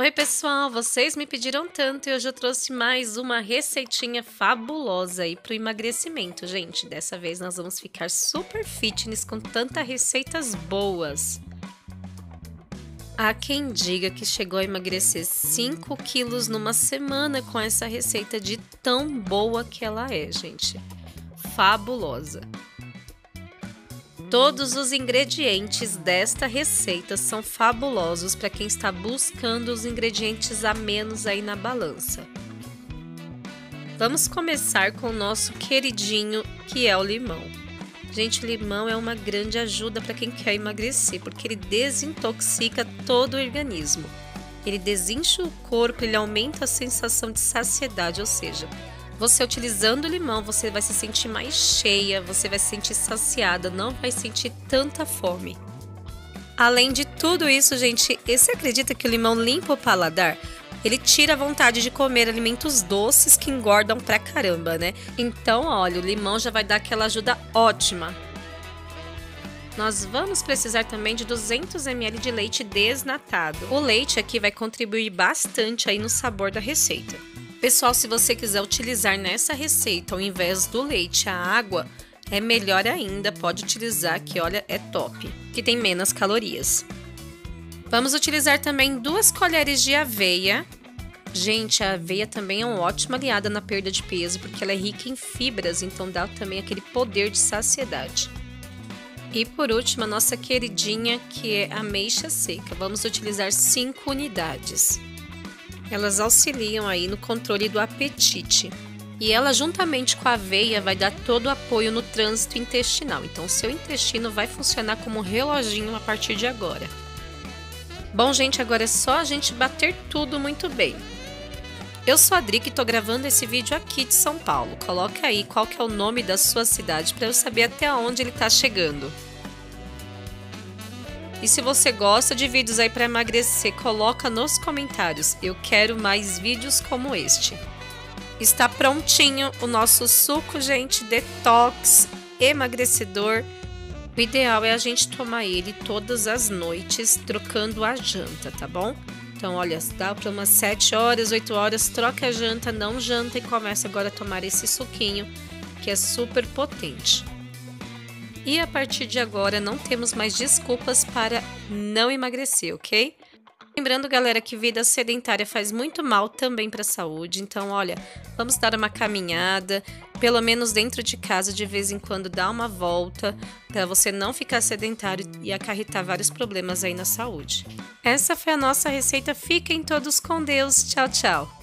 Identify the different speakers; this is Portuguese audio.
Speaker 1: Oi, pessoal! Vocês me pediram tanto e hoje eu trouxe mais uma receitinha fabulosa aí para o emagrecimento, gente. Dessa vez nós vamos ficar super fitness com tantas receitas boas. Há quem diga que chegou a emagrecer 5 quilos numa semana com essa receita de tão boa que ela é, gente. Fabulosa! Todos os ingredientes desta receita são fabulosos para quem está buscando os ingredientes a menos aí na balança. Vamos começar com o nosso queridinho, que é o limão. Gente, limão é uma grande ajuda para quem quer emagrecer, porque ele desintoxica todo o organismo. Ele desincha o corpo, ele aumenta a sensação de saciedade, ou seja, você utilizando limão, você vai se sentir mais cheia, você vai se sentir saciada, não vai sentir tanta fome. Além de tudo isso, gente, você acredita que o limão limpa o paladar? Ele tira a vontade de comer alimentos doces que engordam pra caramba, né? Então, olha, o limão já vai dar aquela ajuda ótima. Nós vamos precisar também de 200 ml de leite desnatado. O leite aqui vai contribuir bastante aí no sabor da receita. Pessoal, se você quiser utilizar nessa receita ao invés do leite a água, é melhor ainda, pode utilizar que olha, é top, que tem menos calorias. Vamos utilizar também duas colheres de aveia. Gente, a aveia também é uma ótima aliada na perda de peso, porque ela é rica em fibras, então dá também aquele poder de saciedade. E por último, a nossa queridinha, que é ameixa seca. Vamos utilizar 5 unidades. Elas auxiliam aí no controle do apetite. E ela, juntamente com a aveia, vai dar todo o apoio no trânsito intestinal. Então, seu intestino vai funcionar como um reloginho a partir de agora. Bom, gente, agora é só a gente bater tudo muito bem. Eu sou a Drica e tô gravando esse vídeo aqui de São Paulo. Coloca aí qual que é o nome da sua cidade para eu saber até onde ele está chegando. E se você gosta de vídeos aí para emagrecer, coloca nos comentários. Eu quero mais vídeos como este. Está prontinho o nosso suco, gente, detox, emagrecedor. O ideal é a gente tomar ele todas as noites, trocando a janta, tá bom? Então, olha, dá para umas 7 horas, 8 horas, troca a janta, não janta e começa agora a tomar esse suquinho, que é super potente. E a partir de agora não temos mais desculpas para não emagrecer, ok? Lembrando, galera, que vida sedentária faz muito mal também para a saúde. Então, olha, vamos dar uma caminhada, pelo menos dentro de casa, de vez em quando, dar uma volta, para você não ficar sedentário e acarretar vários problemas aí na saúde. Essa foi a nossa receita. Fiquem todos com Deus. Tchau, tchau.